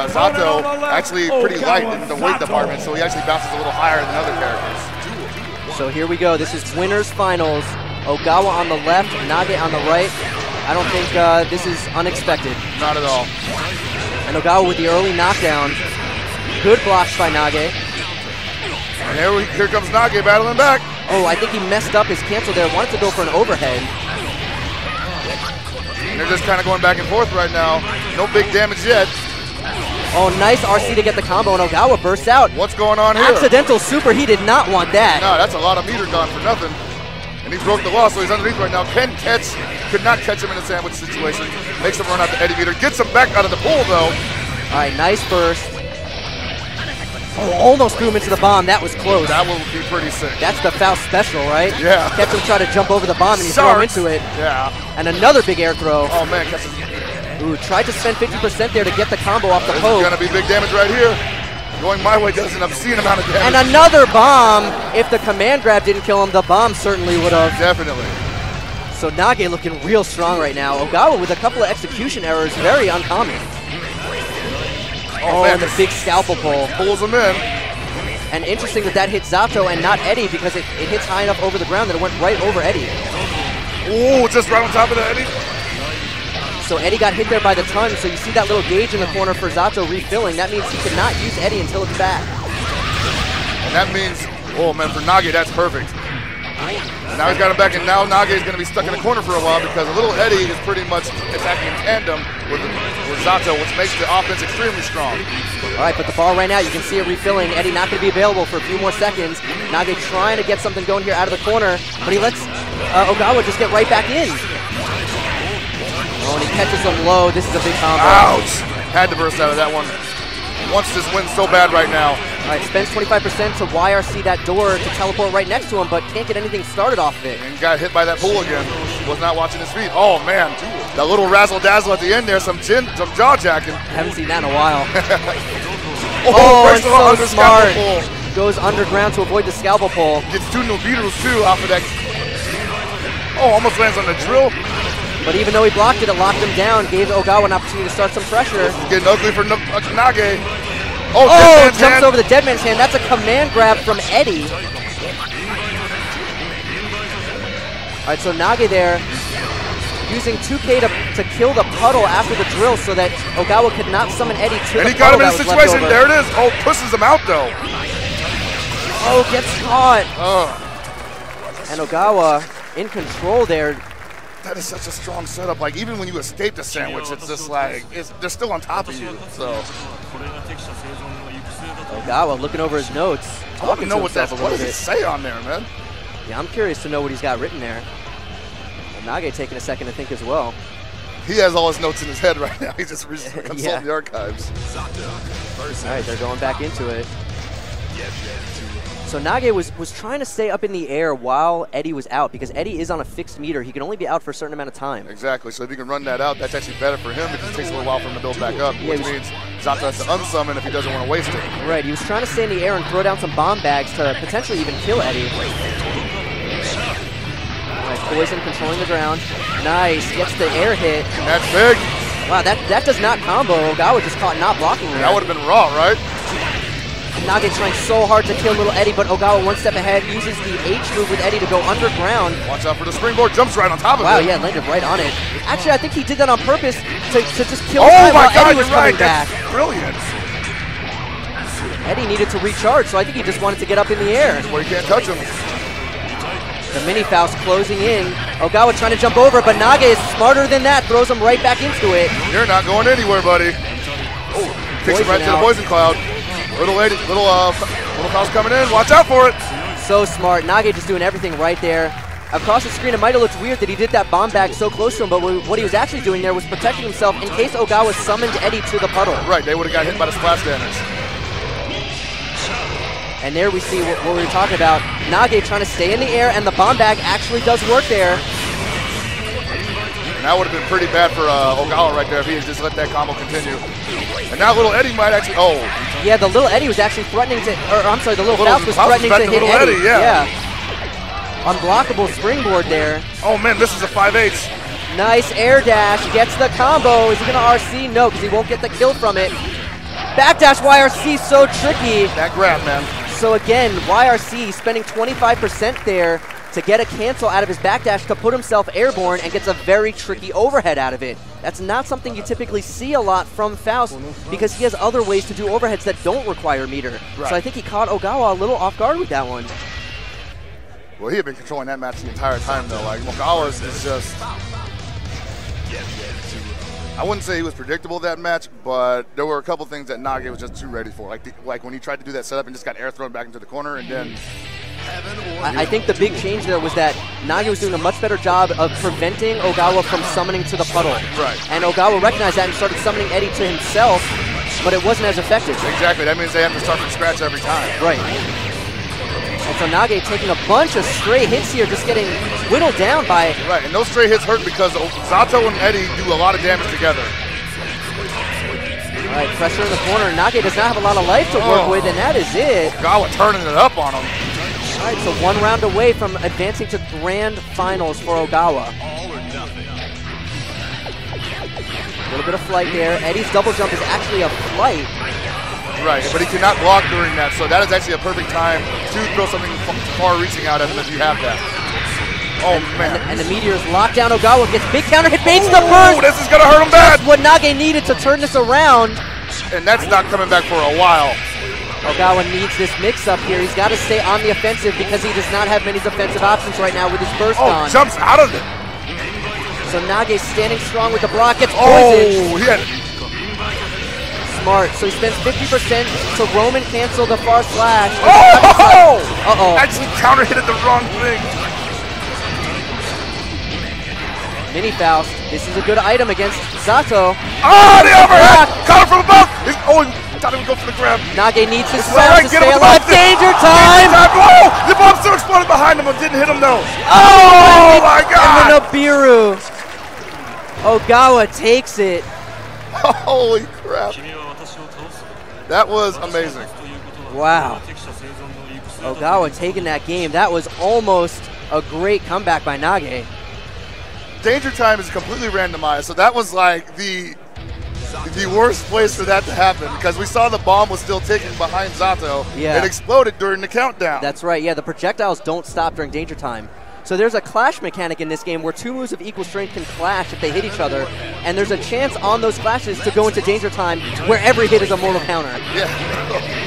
Uh, Zato actually pretty light in the weight department, so he actually bounces a little higher than other characters. So here we go. This is winners finals. Ogawa on the left, Nage on the right. I don't think uh, this is unexpected. Not at all. And Ogawa with the early knockdown. Good blocks by Nage. And here, we, here comes Nage battling back. Oh, I think he messed up his cancel there. Wanted to go for an overhead. And they're just kind of going back and forth right now. No big damage yet. Oh, nice RC to get the combo, and Ogawa bursts out. What's going on here? Accidental super, he did not want that. No, that's a lot of meter gone for nothing. And he broke the wall, so he's underneath right now. Ken catch, could not catch him in a sandwich situation. Makes him run out the Eddie meter. Gets him back out of the pool, though. All right, nice burst. Oh, almost threw him into the bomb. That was close. That will be pretty sick. That's the foul special, right? Yeah. Kept him try to jump over the bomb and he threw him into it. Yeah. And another big air throw. Oh, man. Catches. Ooh, tried to spend 50% there to get the combo off the poke. is going to be big damage right here. Going my way does an obscene amount of damage. And another bomb. If the command grab didn't kill him, the bomb certainly would have. Definitely. So Nage looking real strong right now. Ogawa with a couple of execution errors, very uncommon. Oh, man, and the big scalpel pull. Pulls him in. And interesting that that hit Zato and not Eddie because it, it hits high enough over the ground that it went right over Eddie. Ooh, just right on top of the Eddie. So Eddie got hit there by the ton, so you see that little gauge in the corner for Zato refilling. That means he cannot use Eddie until it's back. And that means, oh man, for Nage, that's perfect. Now he's got him back, and now Nage is going to be stuck in the corner for a while because a little Eddie is pretty much attacking in tandem with, with Zato, which makes the offense extremely strong. All right, but the ball right now, you can see it refilling. Eddie not going to be available for a few more seconds. Nage trying to get something going here out of the corner, but he lets uh, Ogawa just get right back in. And he catches him low. This is a big combo. Ouch! Had to burst out of that one. Wants this win so bad right now. All right, spends 25% to YRC that door to teleport right next to him, but can't get anything started off of it. And got hit by that pool again. Was not watching his feet. Oh man, that little razzle dazzle at the end there, some chin, some jaw jacking. Haven't seen that in a while. Oh, Oh, first it's of all, so under smart. Goes underground to avoid the scalpel pull. Gets two new beetles too off of that. Oh, almost lands on the drill. But even though he blocked it, it locked him down, gave Ogawa an opportunity to start some pressure. Getting ugly for Nage. Oh, Oh, jumps hand. over the dead man's hand. That's a command grab from Eddie. All right, so Nage there using 2K to, to kill the puddle after the drill so that Ogawa could not summon Eddie to And the he got him in a that was left situation. There it is. Oh, pushes him out though. Oh, gets caught. Oh, And Ogawa in control there. That is such a strong setup. Like even when you escape the sandwich, it's just like it's, they're still on top of you. So Ogawa looking over his notes, I want to talking know to what that. himself a What does it say on there, man? Yeah, I'm curious to know what he's got written there. And Nage taking a second to think as well. He has all his notes in his head right now. He's just re- consulting Yeah. the archives. All right, they're going back into it. So Nage was, was trying to stay up in the air while Eddie was out because Eddie is on a fixed meter. He can only be out for a certain amount of time. Exactly. So if you can run that out, that's actually better for him because it takes a little while for him to build back up, Yeah, which means Zato has to unsummon if he doesn't want to waste it. Right, he was trying to stay in the air and throw down some bomb bags to potentially even kill Eddie. Right, Poison controlling the ground. Nice, gets the air hit. And that's big. Wow, that, that does not combo. Ogawa just caught not blocking there. That would have been raw, right? Nage trying so hard to kill little Eddie, but Ogawa one step ahead, uses the H move with Eddie to go underground. Watch out for the springboard. Jumps right on top of him. Wow, it. yeah, landed right on it. Actually, I think he did that on purpose to, to just kill Oh my while God, Eddie was you're right. coming back. That's brilliant. Eddie needed to recharge, so I think he just wanted to get up in the air. Well, you can't touch him. The mini Faust closing in. Ogawa trying to jump over, but Nage is smarter than that, throws him right back into it. You're not going anywhere, buddy. Oh, kicks him right Poison to the poison cloud. Little lady, little uh, little house coming in. Watch out for it. So smart. Nage just doing everything right there. Across the screen, it might have looked weird that he did that bomb bag so close to him, but what he was actually doing there was protecting himself in case Ogawa summoned Eddie to the puddle. Right, they would have got hit by the splash damage. And there we see what, what we were talking about. Nage trying to stay in the air, and the bomb bag actually does work there. And that would have been pretty bad for uh, Ogawa right there if he had just let that combo continue. And now little Eddie might actually. Oh, Yeah, the little Eddie was actually threatening to, or I'm sorry, the little, Little Faust was Faust threatening to hit little Eddie. Eddie, yeah. Unblockable springboard there. oh man, this is a 5-8. Nice air dash, gets the combo. Is he gonna RC? No, because he won't get the kill from it. Backdash YRC so tricky. That grab, man. So again, YRC spending 25% there to get a cancel out of his backdash to put himself airborne and gets a very tricky overhead out of it. That's not something you typically see a lot from Faust because he has other ways to do overheads that don't require meter. Right. So I think he caught Ogawa a little off guard with that one. Well, he had been controlling that match the entire time, though. Like, Ogawa is just. I wouldn't say he was predictable that match, but there were a couple things that Nage was just too ready for. Like, the, like when he tried to do that setup and just got air thrown back into the corner, and then I, I think the big change there was that Nage was doing a much better job of preventing Ogawa from summoning to the puddle. Right. And Ogawa recognized that and started summoning Eddie to himself, but it wasn't as effective. exactly that means they have to start from scratch every time. Right. And so Nage taking a bunch of stray hits here, just getting whittled down by. Right, and those straight hits hurt because Zato and Eddie do a lot of damage together. All right, pressure in the corner. Nage does not have a lot of life to work Oh. with, and that is it. Gawa turning it up on him. All right, so one round away from advancing to grand finals for Ogawa. A little bit of flight there. Eddie's double jump is actually a flight. Right, but he cannot block during that, so that is actually a perfect time to throw something far-reaching out at him if you have that. Oh man! And the Meteors lock down Ogawa, gets big counter hit, baits the burst. this is gonna hurt him bad, What Nage needed to turn this around. and that's not coming back for a while. Ogawa needs this mix-up here. He's got to stay on the offensive because he does not have many defensive options right now with his burst Oh, on. jumps out of it. So Nage standing strong with the block, gets poisoned. Oh, he had Smart. So he spends 50% to Roman cancel the far slash. Oh! Uh-oh. Actually counter hit at the wrong thing. Mini Faust. This is a good item against Zato. Ah, the overhead! Caught him from above! Nage needs his It's all right, round to get stay alive. it. Danger time! Oh, the bomb still exploded behind him, but didn't hit him though. Oh, oh my god! And God! the Nibiru. Ogawa takes it. Holy crap! That was amazing. Wow. Ogawa taking that game. That was almost a great comeback by Nage. Danger time is completely randomized, so that was like the the worst place for that to happen because we saw the bomb was still ticking behind Zato. Yeah. It exploded during the countdown. That's right. Yeah, the projectiles don't stop during danger time. So there's a clash mechanic in this game where two moves of equal strength can clash if they hit each other, and there's a chance on those clashes to go into danger time where every hit is a mortal counter. yeah.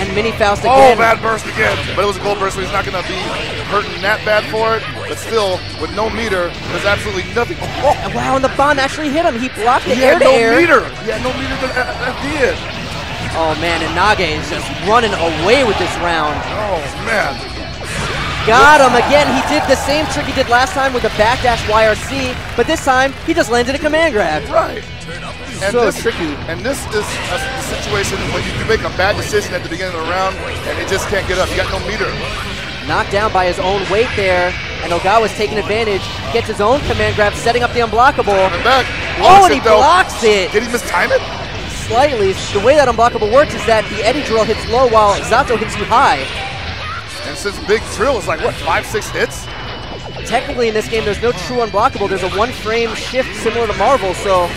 And Mini Faust Oh, again. bad burst again. But it was a gold burst, so he's not going to be hurting that bad for it. But still, with no meter, there's absolutely nothing. Oh, wow, and the bomb actually hit him. He blocked the he air had no air. meter. He had no meter to uh, FD it. Oh man, and Nage is just running away with this round. Oh, man. Got him again. He did the same trick he did last time with the backdash YRC, but this time he just landed a command grab. Right. And So this, tricky. And this is a, a situation when you, you make a bad decision at the beginning of the round and it just can't get up. You got no meter. Knocked down by his own weight there, and Ogawa's taking advantage. Gets his own command grab, setting up the unblockable. Coming back. Oh, and he though. blocks it Did he mistime it? slightly. The way that unblockable works is that the Eddie drill hits low while Zato hits you high. And since Big Drill is like, what, five, six hits? Technically, in this game, there's no true unblockable. There's a one-frame shift similar to Marvel, so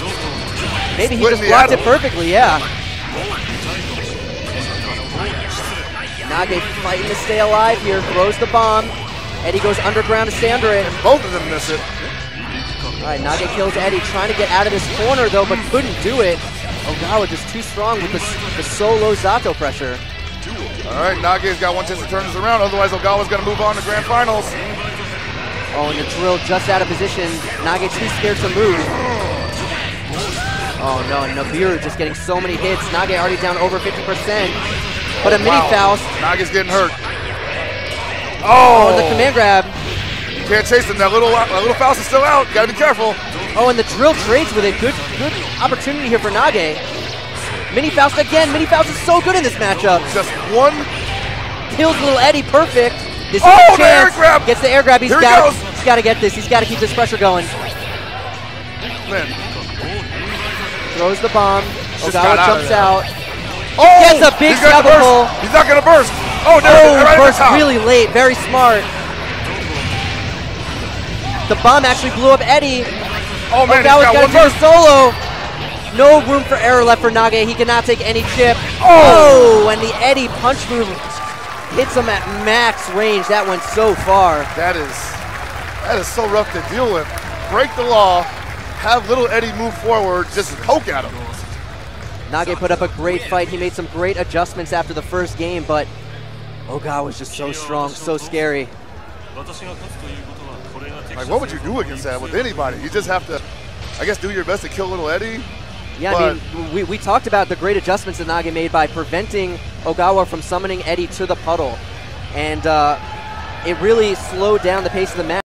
maybe he just blocked it perfectly. Yeah. Nage fighting to stay alive here, throws the bomb. Eddie goes underground to stay under it. Both of them miss it. All right, Nage kills Eddie, trying to get out of this corner though, but couldn't do it. Ogawa just too strong with the, the solo Zato pressure. All right, Nage's got one chance to turn this around. Otherwise, Ogawa's going to move on to grand finals. Oh, and the drill just out of position. Nage too scared to move. Oh no, Nabiru just getting so many hits. Nage already down over 50%. But a oh, mini Wow. Faust. Nage's getting hurt. Oh, Oh, and the command grab. You can't chase him. That little, uh, that little Faust is still out. Got to be careful. Oh, and the drill trades with a Good, good opportunity here for Nage. Mini Faust again. Mini Faust is so good in this matchup. Just one. Kills little Eddie perfect. This is Oh, his the air chance. grab. Gets the air grab. He's Here he got. goes. He's got to get this. He's got to keep this pressure going. Man. Throws the bomb. Ogawa out jumps out. Oh, Gets a big burst. pull. He's not going to burst. Oh, there Oh, right burst really late. Very smart. The bomb actually blew up Eddie. Oh, man, Ogawa's got got to do the solo. No room for error left for Nage. He cannot take any chip. Oh! oh, and the Eddie punch move hits him at max range. That went so far. That is that is so rough to deal with. Break the law, have little Eddie move forward, just poke at him. Nage put up a great fight. He made some great adjustments after the first game, but Ogawa was just so strong, so scary. Like, what would you do against that with anybody? You just have to, I guess, do your best to kill little Eddie. Yeah, I mean, we, we talked about the great adjustments that Nage made by preventing Ogawa from summoning Eddie to the puddle. And uh, it really slowed down the pace of the match.